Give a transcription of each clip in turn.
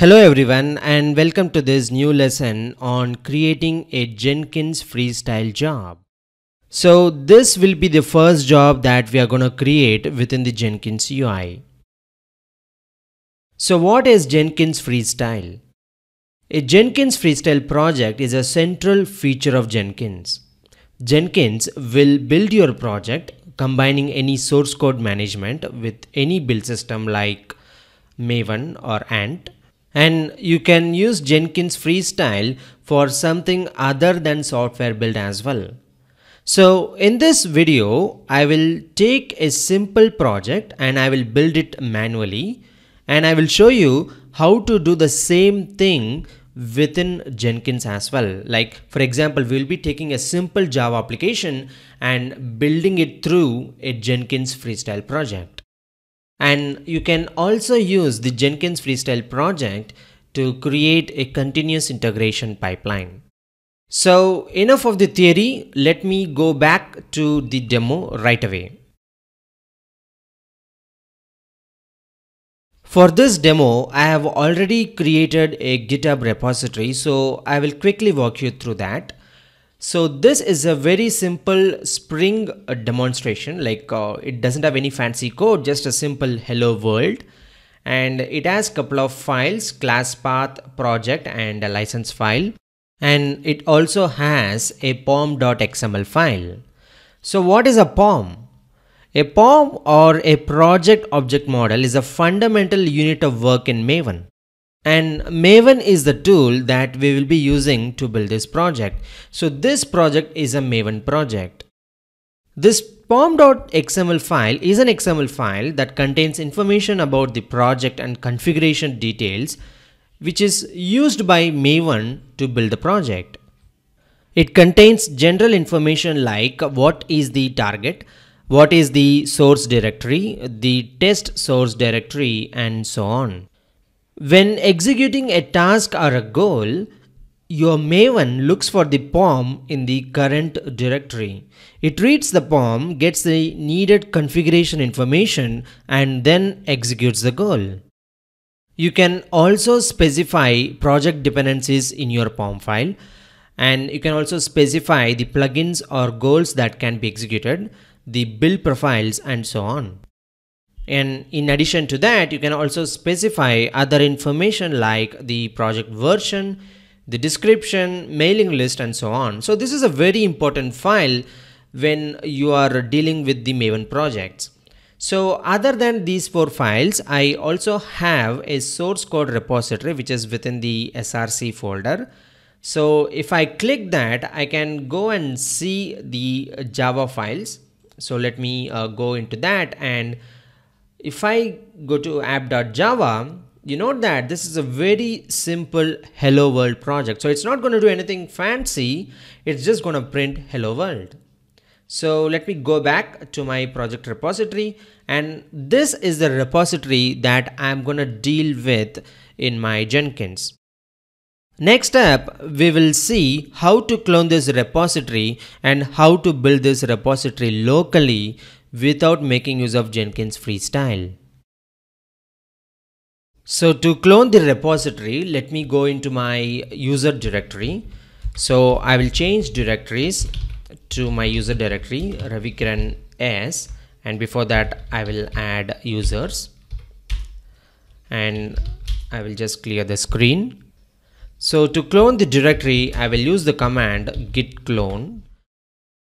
Hello everyone and welcome to this new lesson on creating a Jenkins freestyle job. So this will be the first job that we are going to create within the Jenkins UI. So what is Jenkins freestyle? A Jenkins freestyle project is a central feature of Jenkins. Jenkins will build your project combining any source code management with any build system like Maven or Ant and you can use Jenkins Freestyle for something other than software build as well. So in this video, I will take a simple project and I will build it manually and I will show you how to do the same thing within Jenkins as well. Like for example, we'll be taking a simple Java application and building it through a Jenkins Freestyle project. And you can also use the Jenkins Freestyle project to create a continuous integration pipeline. So enough of the theory, let me go back to the demo right away. For this demo, I have already created a GitHub repository, so I will quickly walk you through that. So this is a very simple Spring uh, demonstration like uh, it doesn't have any fancy code just a simple hello world and it has a couple of files class path project and a license file and it also has a pom.xml file. So what is a pom? A pom or a project object model is a fundamental unit of work in Maven. And Maven is the tool that we will be using to build this project. So this project is a Maven project. This pom.xml file is an XML file that contains information about the project and configuration details which is used by Maven to build the project. It contains general information like what is the target, what is the source directory, the test source directory and so on. When executing a task or a goal, your Maven looks for the POM in the current directory. It reads the POM, gets the needed configuration information and then executes the goal. You can also specify project dependencies in your POM file and you can also specify the plugins or goals that can be executed, the build profiles and so on. And in addition to that, you can also specify other information like the project version, the description, mailing list, and so on. So this is a very important file when you are dealing with the Maven projects. So other than these four files, I also have a source code repository which is within the SRC folder. So if I click that, I can go and see the Java files. So let me uh, go into that and if I go to app.java, you know that this is a very simple hello world project. So it's not going to do anything fancy. It's just going to print hello world. So let me go back to my project repository and this is the repository that I'm going to deal with in my Jenkins. Next up, we will see how to clone this repository and how to build this repository locally without making use of Jenkins freestyle. So to clone the repository, let me go into my user directory. So I will change directories to my user directory Ravikiran S and before that I will add users and I will just clear the screen. So to clone the directory, I will use the command git clone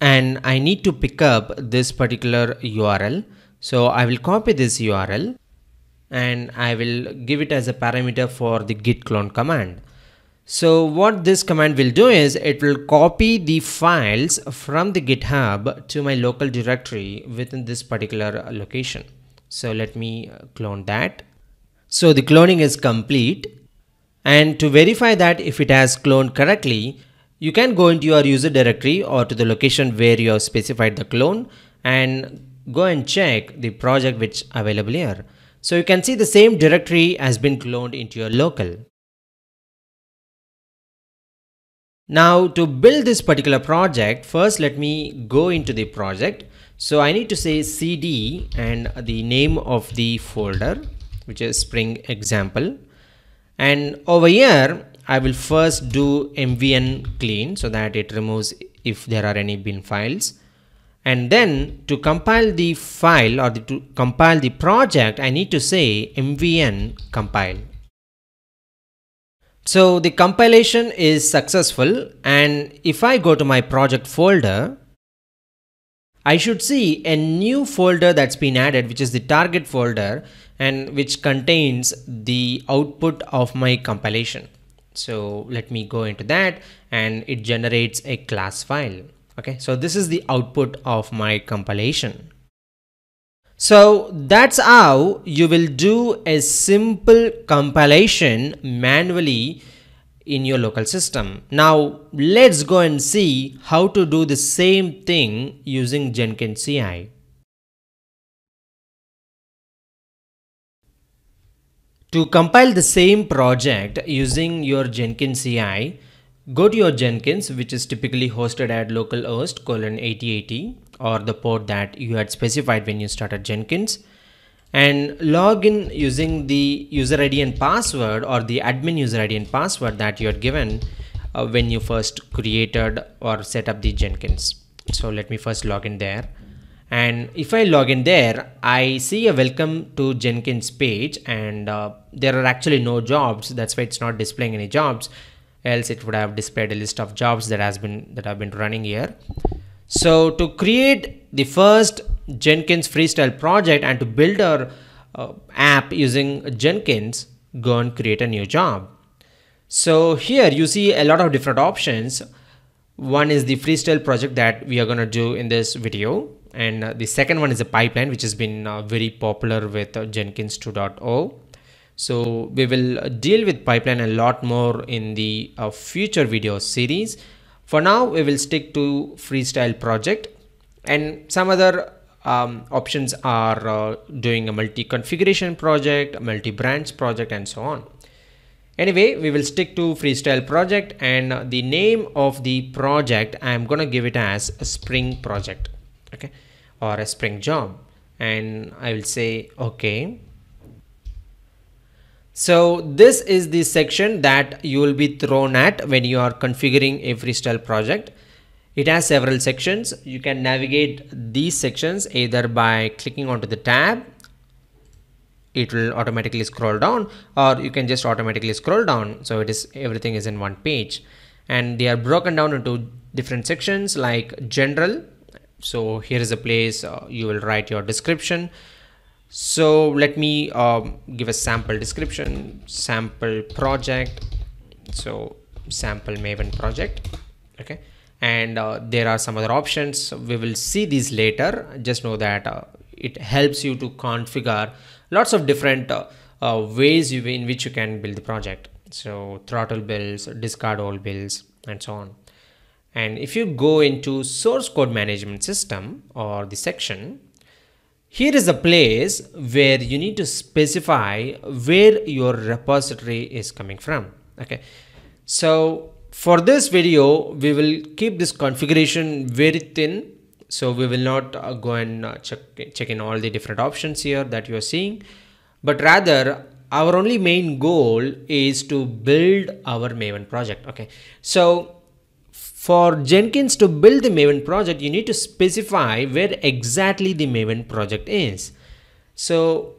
and I need to pick up this particular URL. So I will copy this URL and I will give it as a parameter for the git clone command. So what this command will do is it will copy the files from the GitHub to my local directory within this particular location. So let me uh, clone that. So the cloning is complete and to verify that if it has cloned correctly, you can go into your user directory or to the location where you have specified the clone and go and check the project which available here. So you can see the same directory has been cloned into your local. Now to build this particular project, first let me go into the project. So I need to say cd and the name of the folder, which is spring example. and over here I will first do mvn clean so that it removes if there are any bin files and then to compile the file or the, to compile the project I need to say mvn compile so the compilation is successful and if I go to my project folder I should see a new folder that's been added which is the target folder and which contains the output of my compilation. So let me go into that and it generates a class file. Okay, so this is the output of my compilation. So that's how you will do a simple compilation manually in your local system. Now let's go and see how to do the same thing using Jenkins CI. To compile the same project using your Jenkins CI, go to your Jenkins which is typically hosted at localhost colon 8080 or the port that you had specified when you started Jenkins and log in using the user ID and password or the admin user ID and password that you had given uh, when you first created or set up the Jenkins. So let me first log in there. And if I log in there, I see a welcome to Jenkins page and uh, there are actually no jobs. That's why it's not displaying any jobs. Else it would have displayed a list of jobs that has been that have been running here. So to create the first Jenkins freestyle project and to build our uh, app using Jenkins, go and create a new job. So here you see a lot of different options. One is the freestyle project that we are going to do in this video. And uh, the second one is a pipeline, which has been uh, very popular with uh, Jenkins 2.0. So we will deal with pipeline a lot more in the uh, future video series. For now, we will stick to freestyle project and some other um, options are uh, doing a multi-configuration project, multi-branch project and so on. Anyway, we will stick to freestyle project and the name of the project I am gonna give it as a spring project okay or a spring job and I will say okay so this is the section that you will be thrown at when you are configuring a freestyle project. It has several sections. You can navigate these sections either by clicking onto the tab. It will automatically scroll down or you can just automatically scroll down. So it is everything is in one page and they are broken down into different sections like general. So here is a place uh, you will write your description. So let me um, give a sample description sample project. So sample maven project okay? And uh, there are some other options. We will see these later. Just know that uh, it helps you to configure lots of different uh, uh ways in which you can build the project. So throttle builds discard all builds and so on and if you go into source code management system or the section here is a place where you need to specify where your repository is coming from. Okay. So for this video, we will keep this configuration very thin. So we will not uh, go and uh, check, check in all the different options here that you are seeing, but rather our only main goal is to build our Maven project. Okay. So for Jenkins to build the Maven project, you need to specify where exactly the Maven project is. So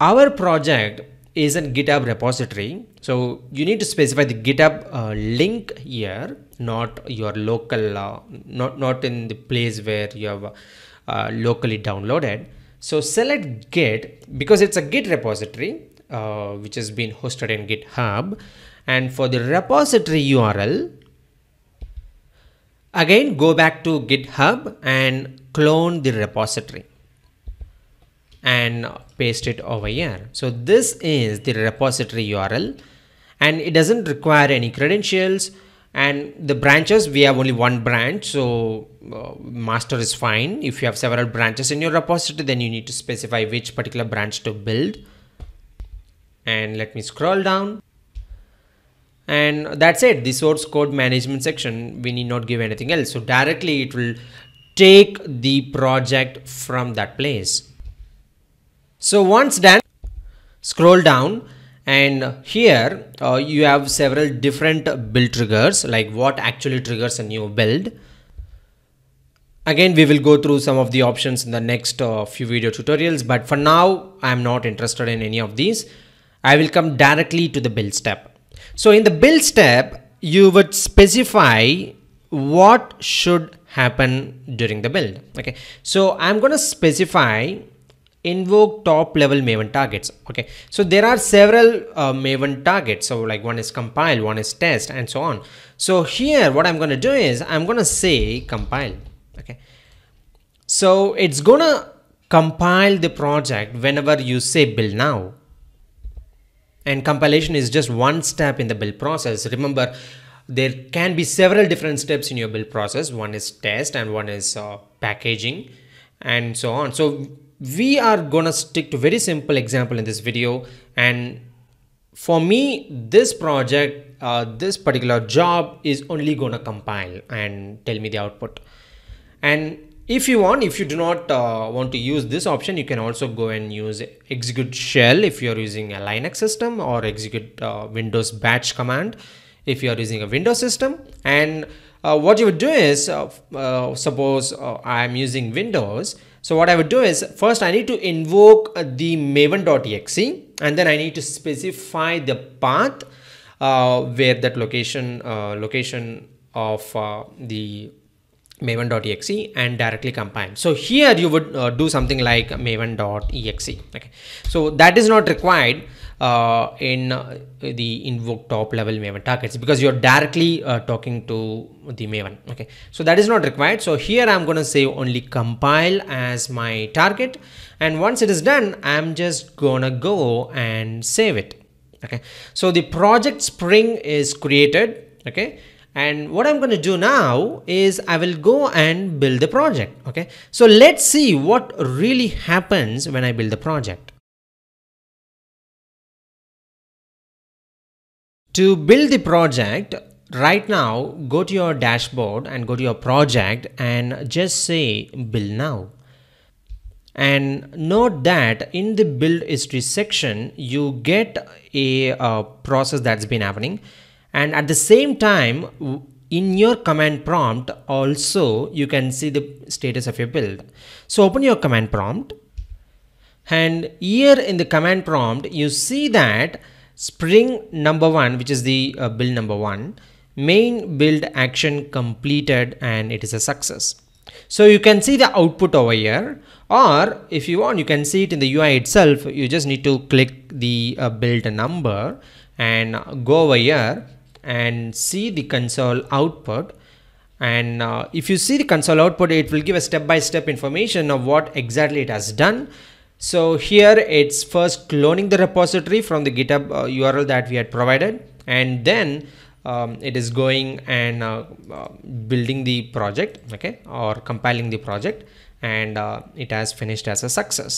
our project is a GitHub repository. So you need to specify the GitHub uh, link here, not your local, uh, not, not in the place where you have uh, locally downloaded. So select Git because it's a Git repository, uh, which has been hosted in GitHub. And for the repository URL, Again, go back to GitHub and clone the repository and paste it over here. So this is the repository URL and it doesn't require any credentials and the branches we have only one branch. So uh, master is fine. If you have several branches in your repository then you need to specify which particular branch to build. And let me scroll down and that's it. The source code management section we need not give anything else. So directly it will take the project from that place. So once done scroll down and here uh, you have several different build triggers like what actually triggers a new build. Again we will go through some of the options in the next uh, few video tutorials but for now i'm not interested in any of these. I will come directly to the build step so in the build step you would specify what should happen during the build. Okay. So i'm going to specify invoke top level maven targets. Okay. So there are several uh, maven targets. So like one is compile one is test and so on. So here what i'm going to do is i'm going to say compile. Okay. So it's gonna compile the project whenever you say build now and compilation is just one step in the build process. Remember there can be several different steps in your build process. One is test and one is uh, packaging and so on. So we are gonna stick to very simple example in this video. And for me this project uh, this particular job is only gonna compile and tell me the output. And if you want if you do not uh, want to use this option you can also go and use execute shell if you're using a linux system or execute uh, windows batch command if you are using a windows system. And uh, what you would do is uh, uh, suppose i'm using windows. So what I would do is first I need to invoke the maven.exe and then I need to specify the path uh, where that location uh, location of uh, the maven.exe and directly compile. So here you would uh, do something like maven.exe. Okay. So that is not required uh, in uh, the invoke top level maven targets because you're directly uh, talking to the maven okay so that is not required so here i'm going to say only compile as my target and once it is done i'm just gonna go and save it okay so the project spring is created okay and what I'm going to do now is I will go and build the project okay so let's see what really happens when I build the project To build the project, right now, go to your dashboard and go to your project and just say build now. And note that in the build history section, you get a, a process that's been happening. And at the same time, in your command prompt also you can see the status of your build. So open your command prompt. And here in the command prompt you see that spring number one which is the uh, build number one main build action completed and it is a success. So you can see the output over here. Or if you want you can see it in the UI itself. You just need to click the uh, build number and go over here and see the console output. And uh, if you see the console output it will give a step-by-step -step information of what exactly it has done. So here it's first cloning the repository from the GitHub uh, URL that we had provided. And then um, it is going and uh, uh, building the project okay or compiling the project. And uh, it has finished as a success.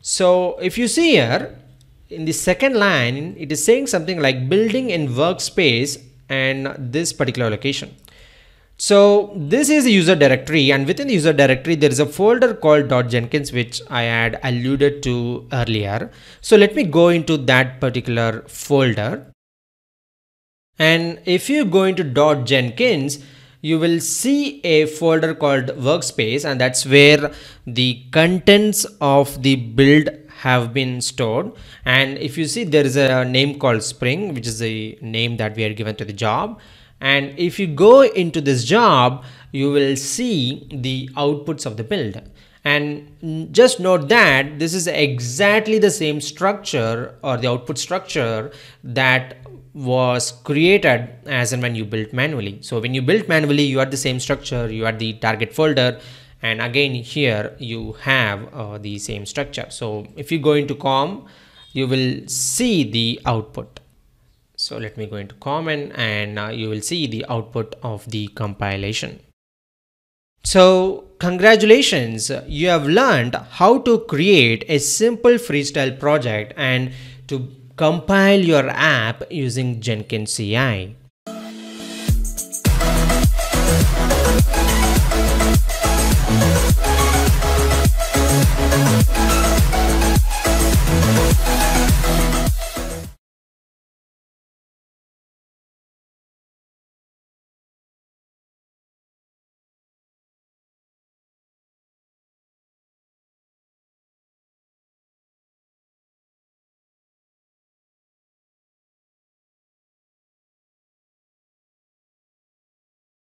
So if you see here in the second line it is saying something like building in workspace and this particular location. So this is a user directory and within the user directory there is a folder called .jenkins which I had alluded to earlier. So let me go into that particular folder. And if you go into dot .jenkins you will see a folder called workspace and that's where the contents of the build have been stored. And if you see there is a name called spring which is the name that we are given to the job. And if you go into this job you will see the outputs of the build. And just note that this is exactly the same structure or the output structure that was created as and when you built manually. So when you built manually you had the same structure you had the target folder and again here you have uh, the same structure so if you go into com you will see the output so let me go into common and uh, you will see the output of the compilation. So congratulations, you have learned how to create a simple freestyle project and to compile your app using Jenkins CI.